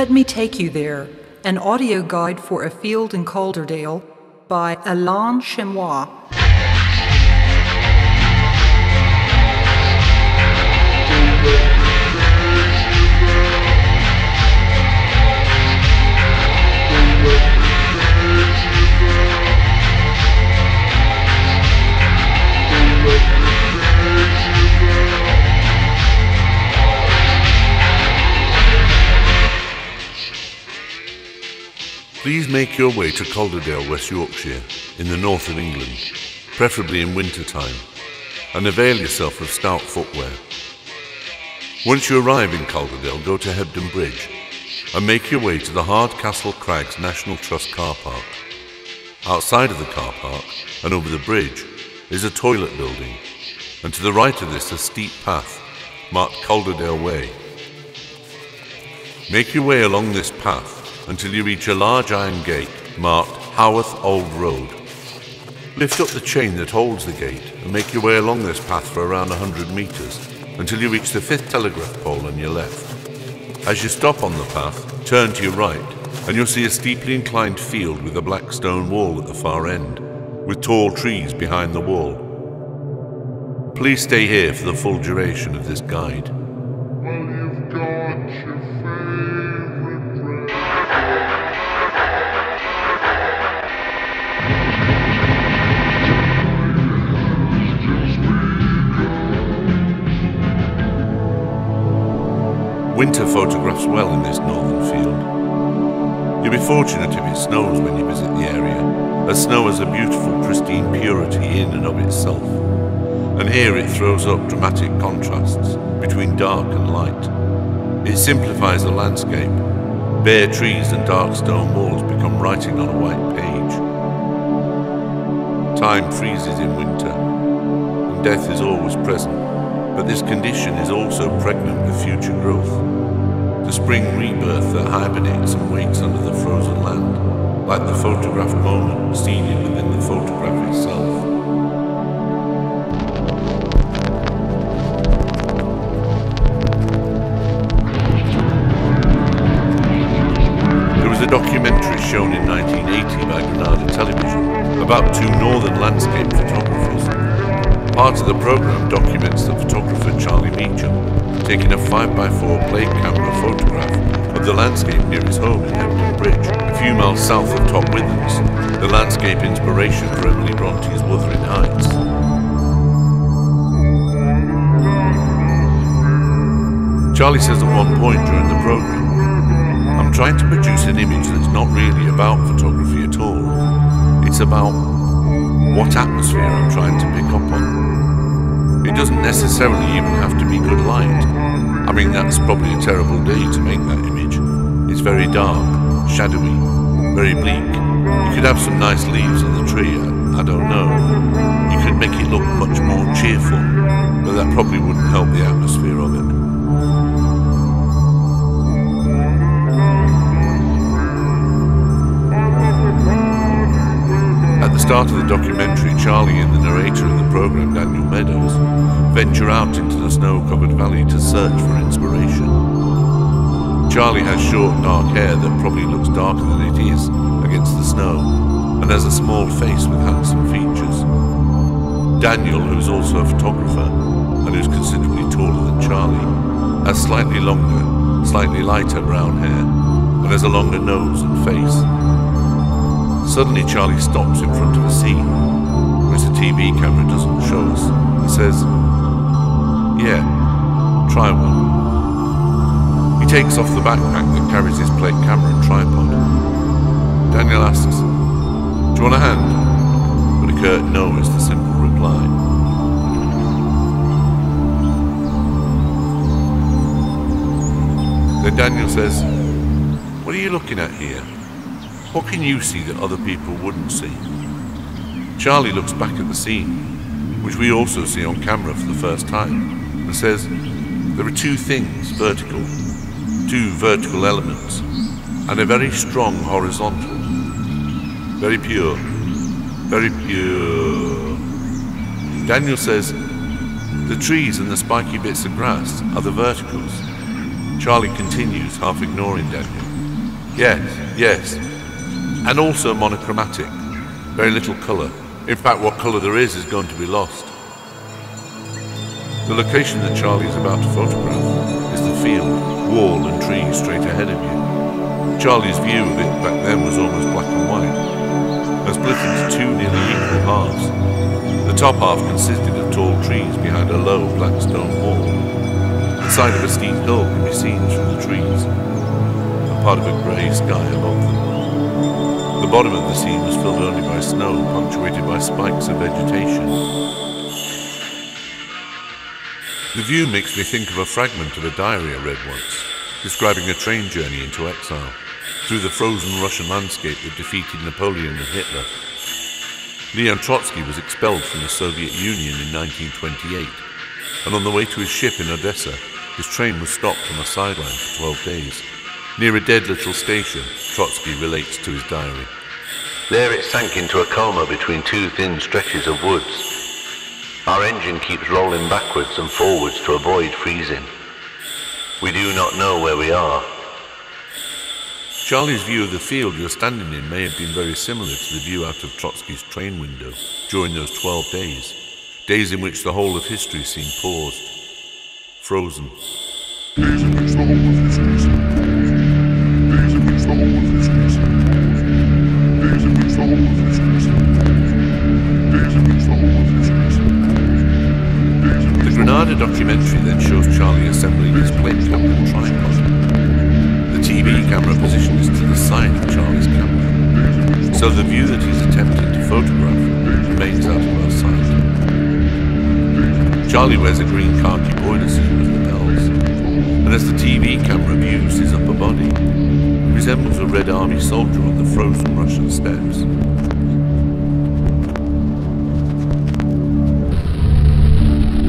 Let me take you there. An audio guide for a field in Calderdale by Alain Chamois. Please make your way to Calderdale, West Yorkshire, in the north of England, preferably in winter time, and avail yourself of stout footwear. Once you arrive in Calderdale, go to Hebden Bridge and make your way to the Hardcastle Crags National Trust car park. Outside of the car park and over the bridge is a toilet building, and to the right of this a steep path marked Calderdale Way. Make your way along this path until you reach a large iron gate marked Haworth Old Road. Lift up the chain that holds the gate and make your way along this path for around 100 metres until you reach the fifth telegraph pole on your left. As you stop on the path, turn to your right and you'll see a steeply inclined field with a black stone wall at the far end, with tall trees behind the wall. Please stay here for the full duration of this guide. Well, Winter photographs well in this northern field. You'll be fortunate if it snows when you visit the area, as snow has a beautiful, pristine purity in and of itself. And here it throws up dramatic contrasts between dark and light. It simplifies the landscape. Bare trees and dark stone walls become writing on a white page. Time freezes in winter, and death is always present. But this condition is also pregnant with future growth. The spring rebirth that hibernates and wakes under the frozen land, like the photographed moment seated within the photograph itself. There was a documentary shown in 1980 by Granada Television about two northern landscape photographers. Part of the program documents the photographer Charlie Meecham taking a 5x4 plate camera photograph of the landscape near his home in Hebden Bridge, a few miles south of Top Withens, the landscape inspiration for Emily Bronte's Wuthering Heights. Charlie says at one point during the program, I'm trying to produce an image that's not really about photography at all. It's about what atmosphere I'm trying to pick up on. It doesn't necessarily even have to be good light. I mean, that's probably a terrible day to make that image. It's very dark, shadowy, very bleak. You could have some nice leaves on the tree, I, don't know. You could make it look much more cheerful, but that probably wouldn't help the atmosphere of it. Start of the documentary, Charlie and the narrator of the program, Daniel Meadows, venture out into the snow covered valley to search for inspiration. Charlie has short, dark hair that probably looks darker than it is against the snow, and has a small face with handsome features. Daniel, who's also a photographer and who's considerably taller than Charlie, has slightly longer, slightly lighter brown hair, and has a longer nose and face. Suddenly, Charlie stops in front of a scene, which the TV camera doesn't show us, and says, Yeah, try one. He takes off the backpack that carries his plate camera and tripod. Daniel asks, Do you want a hand? But a curt no is the simple reply. Then Daniel says, What are you looking at here? What can you see that other people wouldn't see? Charlie looks back at the scene, which we also see on camera for the first time, and says, There are two things vertical, two vertical elements, and a very strong horizontal. Very pure, very pure. Daniel says, The trees and the spiky bits of grass are the verticals. Charlie continues, half ignoring Daniel. Yes, yes. And also monochromatic. Very little colour. In fact, what colour there is is going to be lost. The location that Charlie is about to photograph is the field, wall and trees straight ahead of you. Charlie's view of it back then was almost black and white, and split into two nearly equal halves. The top half consisted of tall trees behind a low black stone wall. The side of a steep hill can be seen through the trees, and part of a grey sky above them. The bottom of the scene was filled only by snow, punctuated by spikes of vegetation. The view makes me think of a fragment of a diary I read once, describing a train journey into exile, through the frozen Russian landscape that defeated Napoleon and Hitler. Leon Trotsky was expelled from the Soviet Union in 1928, and on the way to his ship in Odessa, his train was stopped on a sideline for 12 days. Near a dead little station, Trotsky relates to his diary. There it sank into a coma between two thin stretches of woods. Our engine keeps rolling backwards and forwards to avoid freezing. We do not know where we are. Charlie's view of the field you're standing in may have been very similar to the view out of Trotsky's train window during those 12 days, days in which the whole of history seemed paused, frozen. Of Charlie's camera, so the view that he's attempting to photograph remains out of our sight. Charlie wears a green khaki boiler suit with lapels, and as the TV camera views his upper body, he resembles a Red Army soldier on the frozen Russian steppes.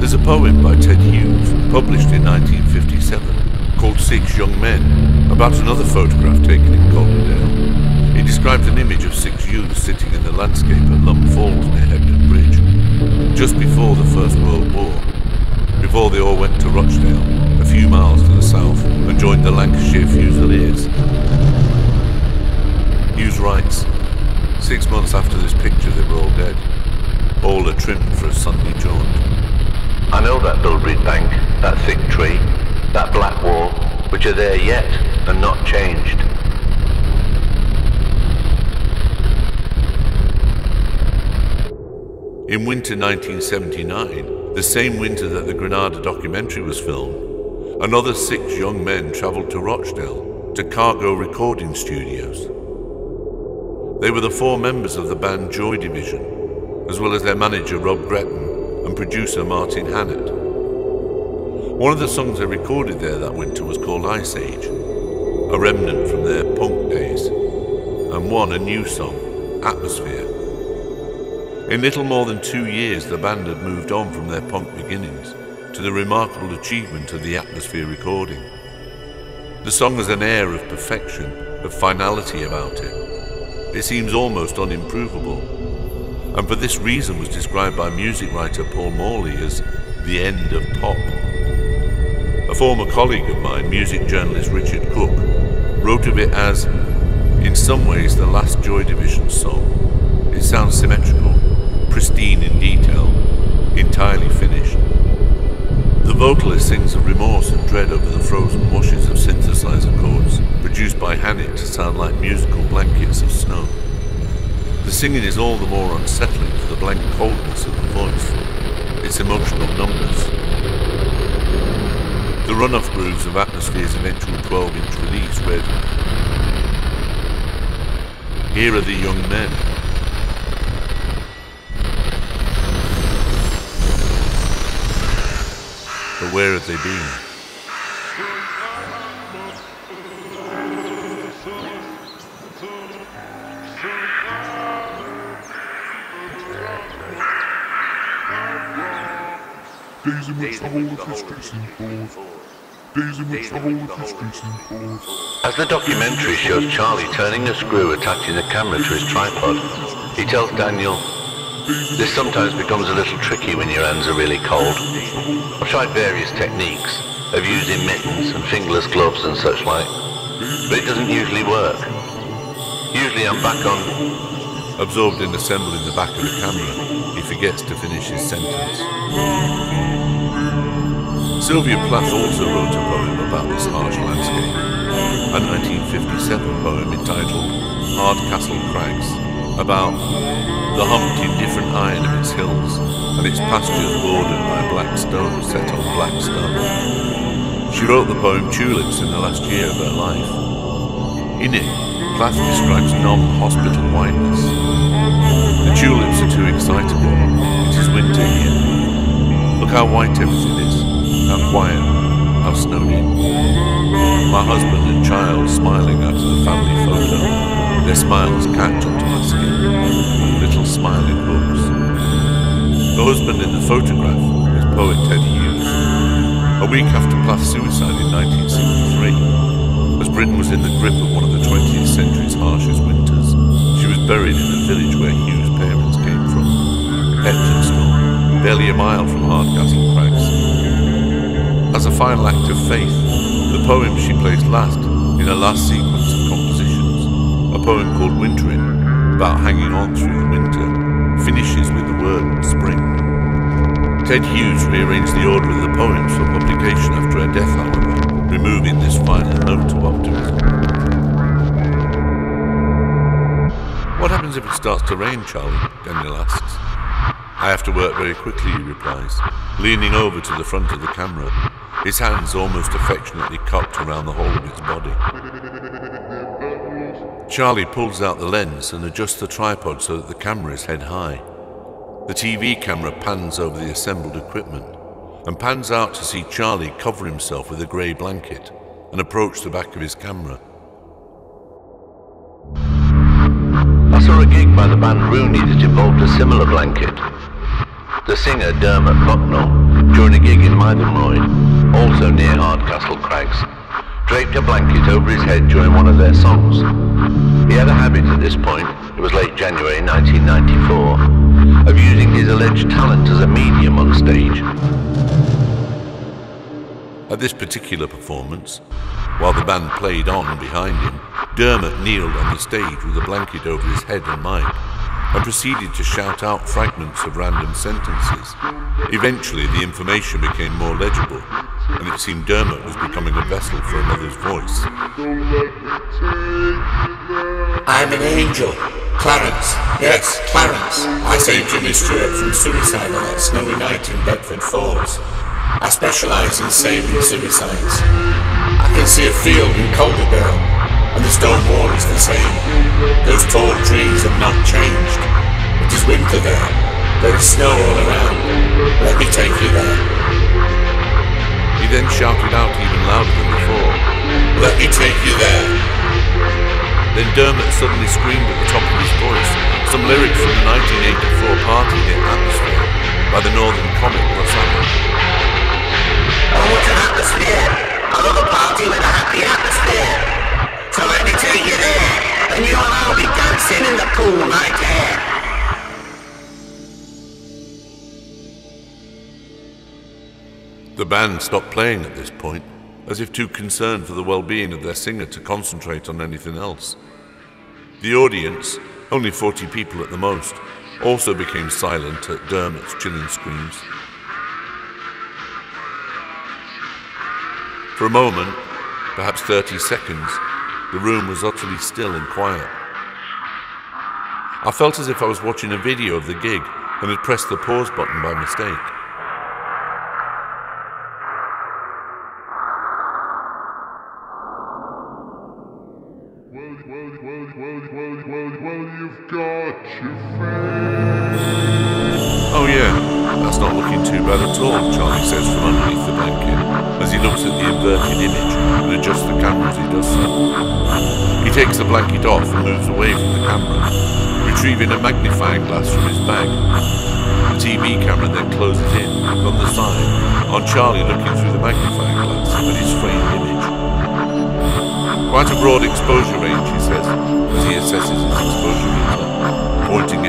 There's a poem by Ted Hughes, published in 1957, called Six Young Men, about another photograph taken in Calderdale. It describes an image of six youths sitting in the landscape at Lumb Falls near Hebden Bridge, just before the First World War, before they all went to Rochdale, a few miles to the south, and joined the Lancashire Fusiliers. Hughes writes, Six months after this picture, they were all dead. All are trimmed for a Sunday jaunt. I know that Bilbridge bank, that thick tree, that black wall, which are there yet and not changed. In winter 1979, the same winter that the Granada documentary was filmed, another six young men travelled to Rochdale to Cargo Recording Studios. They were the four members of the band Joy Division, as well as their manager Rob Gretton and producer Martin Hannett. One of the songs they recorded there that winter was called Ice Age, a remnant from their punk days, and one a new song, Atmosphere. In little more than two years, the band had moved on from their punk beginnings to the remarkable achievement of the Atmosphere recording. The song has an air of perfection, of finality about it. It seems almost unimprovable, and for this reason was described by music writer Paul Morley as the end of pop. A former colleague of mine, music journalist Richard Cook, wrote of it as, in some ways, the last Joy Division song. It sounds symmetrical, pristine in detail, entirely finished. The vocalist sings of remorse and dread over the frozen washes of synthesizer chords produced by Hannett to sound like musical blankets of snow. The singing is all the more unsettling for the blank coldness of the voice, its emotional numbness. The run-off grooves of Atmosphere's eventual 12-inch release read, Here are the young men. But where have they been? Days in which the whole of history seemed paused. Days in which the whole of history seemed paused. As the documentary shows Charlie turning a screw attaching the camera to his tripod, he tells Daniel, This sometimes becomes a little tricky when your hands are really cold. I've tried various techniques. of using mittens and fingerless gloves and such like, but it doesn't usually work. Usually I'm back on Absorbed in assembling the back of the camera, he forgets to finish his sentence. Sylvia Plath also wrote a poem about this harsh landscape, a 1957 poem entitled Hardcastle Crags, about the humped indifferent iron of its hills and its pastures bordered by black stone set on black stone. She wrote the poem Tulips in the last year of her life. In it, Plath describes non-hospital whiteness. The tulips are too excitable. It is winter here. Look how white everything is. How quiet. How snowed in. My husband and child smiling out of the family photo. Their smiles catch onto my skin. Little smiling hooks. The husband in the photograph is poet Ted Hughes. A week after Plath's suicide in 1963, as Britain was in the grip of one of the 20th century's harshest winters, she was buried in the village where Hughes' parents came from, Heptonstall, barely a mile from Hardcastle Crags. Final act of faith, the poem she placed last in her last sequence of compositions, a poem called Wintering, about hanging on through the winter, finishes with the word spring. Ted Hughes rearranged the order of the poems for publication after her death, however, removing this final note of optimism. What happens if it starts to rain, Charlie? Daniel asks. I have to work very quickly, he replies, leaning over to the front of the camera, his hands almost affectionately cocked around the whole of its body. Charlie pulls out the lens and adjusts the tripod so that the camera is head high. The TV camera pans over the assembled equipment and pans out to see Charlie cover himself with a grey blanket and approach the back of his camera. I saw a gig by the band Rooney that involved a similar blanket. The singer Dermot Bucknell, during a gig in Mytholmroyd, also near Hardcastle Crags, draped a blanket over his head during one of their songs. He had a habit at this point, it was late January 1994, of using his alleged talent as a medium on stage. At this particular performance, while the band played on behind him, Dermot kneeled on the stage with a blanket over his head and mic and proceeded to shout out fragments of random sentences. Eventually, the information became more legible, and it seemed Dermot was becoming a vessel for another's voice. I'm an angel. Clarence. Yes, Clarence. I saved Jimmy Stewart from suicide on that snowy night in Bedford Falls. I specialise in saving suicides. I can see a field in Calderdale, and the stone wall is the same. Those tall trees have not changed. It is winter there. There is snow all around. Let me take you there. He then shouted out even louder than before. Let me take you there. Then Dermot suddenly screamed at the top of his voice some lyrics from the 1984 party hit Atmosphere by the Northern comic Russ Abbott. I want an atmosphere. I a party with a happy atmosphere. So let me take you there, and you and I'll be dancing in the cool night air. The band stopped playing at this point, as if too concerned for the well-being of their singer to concentrate on anything else. The audience, only 40 people at the most, also became silent at Dermot's chilling screams. For a moment, perhaps 30 seconds, the room was utterly still and quiet. I felt as if I was watching a video of the gig and had pressed the pause button by mistake. Oh yeah, that's not looking too bad at all, Charlie says from underneath the blanket, as he looks at the inverted image and adjusts the camera as he does so. He takes the blanket off and moves away from the camera, retrieving a magnifying glass from his bag. The TV camera then closes in, from the side, on Charlie looking through the magnifying glass at his framed image. Quite a broad exposure range, he says, as he assesses his exposure meter, pointing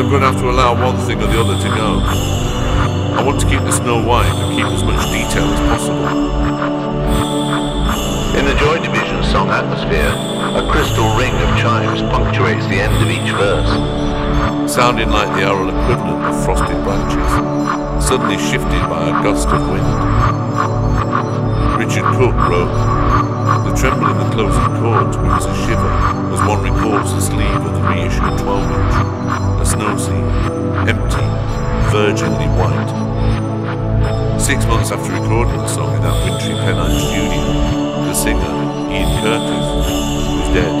I'm going to have to allow one thing or the other to go. I want to keep the snow white and keep as much detail as possible. In the Joy Division song Atmosphere, a crystal ring of chimes punctuates the end of each verse. sounding like the aural equivalent of frosted branches, suddenly shifted by a gust of wind. Richard Cook wrote, The tremble in the closing chords brings a shiver as one recalls the sleeve of the reissued 12-inch, a snow scene, empty, virginally white. Six months after recording the song in that wintry Pennine studio, the singer, Ian Curtis, was dead.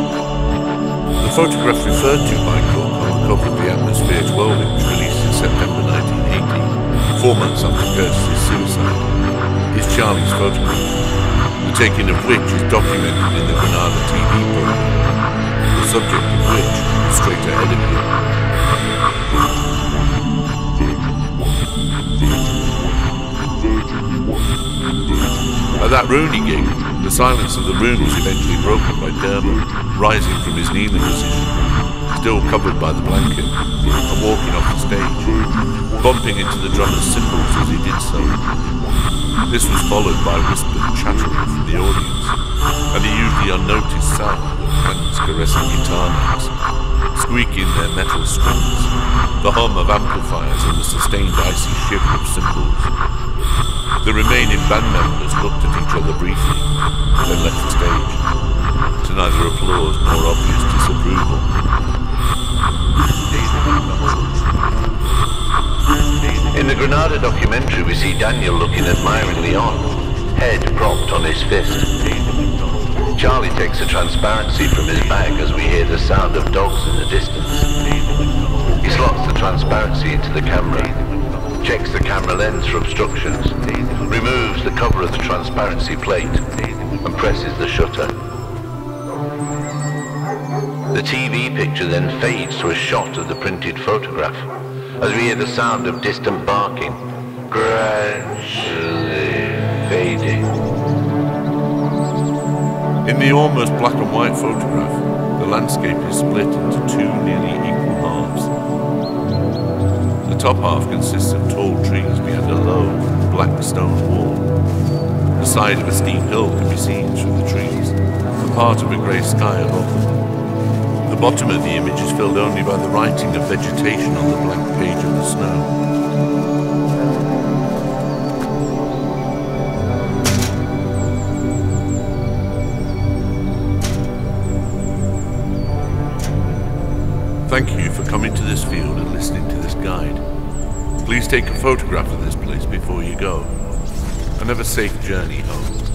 The photograph referred to by Cook on the cover of the Atmosphere 12-inch released in September 1980, four months after Curtis's suicide, is Charlie's photograph, the taking of which is documented in the Granada TV program, the subject of which is straight ahead of you. At that Rooney gig, the silence of the room was eventually broken by Dermot, rising from his kneeling position, still covered by the blanket, and walking off the stage, bumping into the drummer's cymbals as he did so. This was followed by whispered chattering from the audience, and the usually unnoticed sound of hands caressing guitar necks, squeaking their metal strings, the hum of amplifiers and the sustained icy shiver of cymbals. The remaining band members looked at each other briefly, then left the stage, to neither applause nor obvious disapproval. In the Granada documentary, we see Daniel looking admiringly on, head propped on his fist. Charlie takes a transparency from his bag as we hear the sound of dogs in the distance. He slots the transparency into the camera, checks the camera lens for obstructions, removes the cover of the transparency plate, and presses the shutter. The TV picture then fades to a shot of the printed photograph as we hear the sound of distant barking, gradually fading. In the almost black and white photograph, the landscape is split into two nearly equal halves. The top half consists of tall trees behind a low, black stone wall. The side of a steep hill can be seen through the trees, and part of a grey sky above them. The bottom of the image is filled only by the writing of vegetation on the black page of the snow. Thank you for coming to this field and listening to this guide. Please take a photograph of this place before you go, and have a safe journey home.